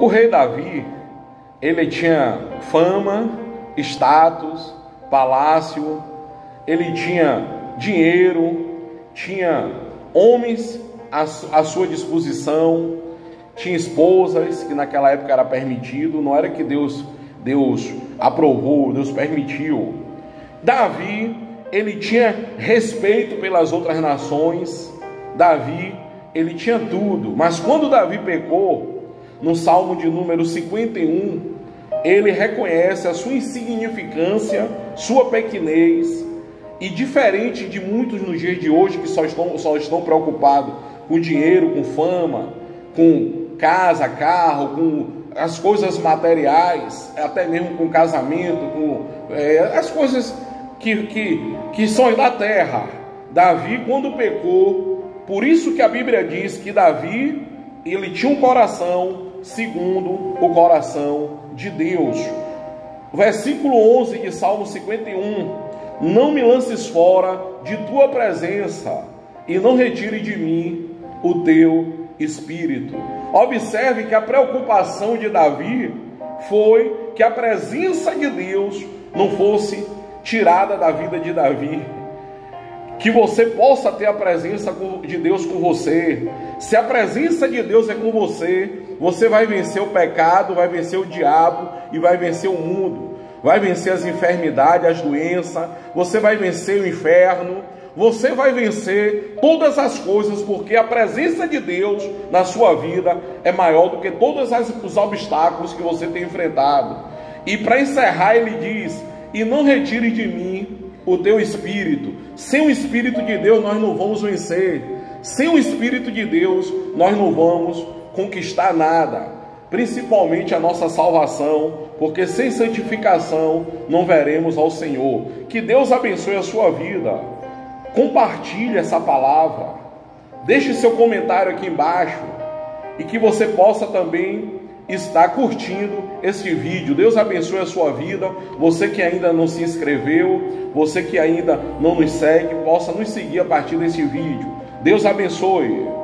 O rei Davi, ele tinha fama, status, palácio, ele tinha dinheiro, tinha homens à, sua disposição, tinha esposas, que naquela época era permitido, não era que Deus, Deus aprovou, Deus permitiu. Davi, ele tinha respeito pelas outras nações, Davi, ele tinha tudo, mas quando Davi pecou, no Salmo de número 51, ele reconhece a sua insignificância, sua pequenez, e diferente de muitos nos dias de hoje que só estão, só estão preocupados com dinheiro, com fama, com casa, carro, com as coisas materiais, até mesmo com casamento, com é, as coisas que, que, que são da terra. Davi, quando pecou, por isso que a Bíblia diz que Davi ele tinha um coração segundo o coração de Deus. Versículo 11 de Salmo 51: Não me lances fora de tua presença e não retire de mim o teu espírito. Observe que a preocupação de Davi foi que a presença de Deus não fosse tirada da vida de Davi que você possa ter a presença de Deus com você. Se a presença de Deus é com você, você vai vencer o pecado, vai vencer o diabo e vai vencer o mundo. Vai vencer as enfermidades, as doenças, você vai vencer o inferno, você vai vencer todas as coisas, porque a presença de Deus na sua vida é maior do que todos os obstáculos que você tem enfrentado. E para encerrar, ele diz: E não retire de mim o teu espírito. Sem o espírito de Deus nós não vamos vencer. Sem o espírito de Deus nós não vamos conquistar nada, principalmente a nossa salvação, porque sem santificação não veremos ao Senhor. Que Deus abençoe a sua vida. Compartilhe essa palavra. Deixe seu comentário aqui embaixo e que você possa também está curtindo este vídeo. Deus abençoe a sua vida. Você que ainda não se inscreveu, você que ainda não nos segue, possa nos seguir a partir desse vídeo. Deus abençoe.